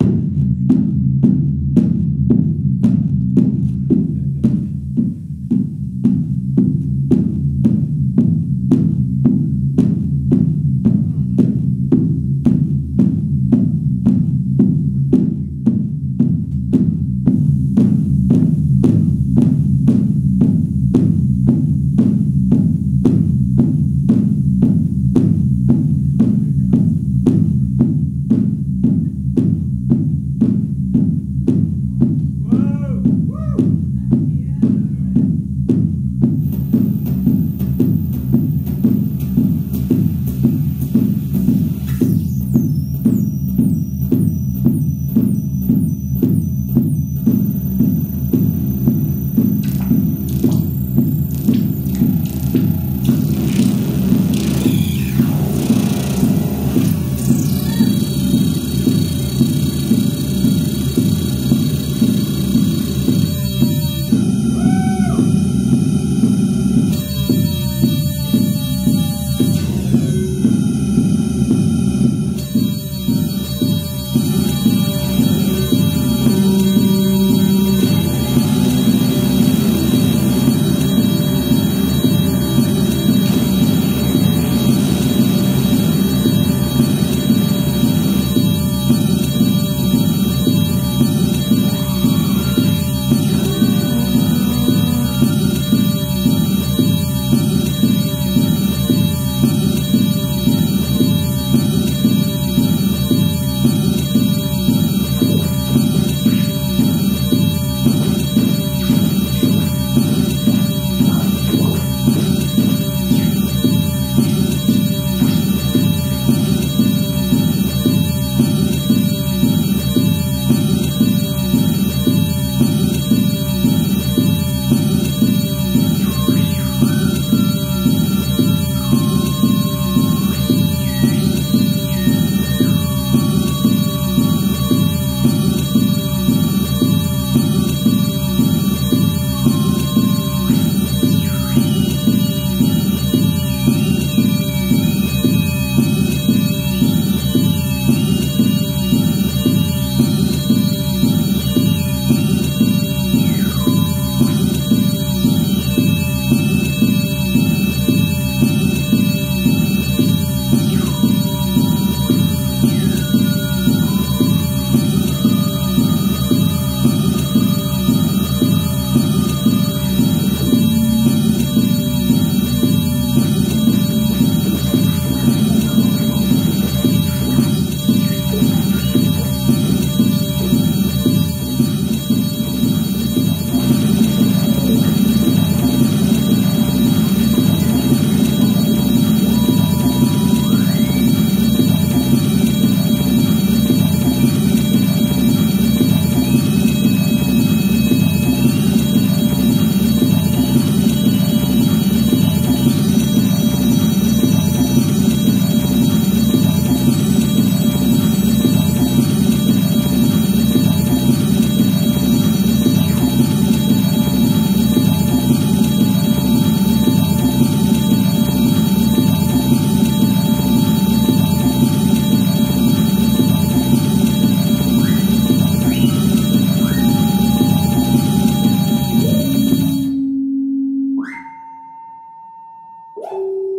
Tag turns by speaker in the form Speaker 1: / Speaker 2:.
Speaker 1: Thank you.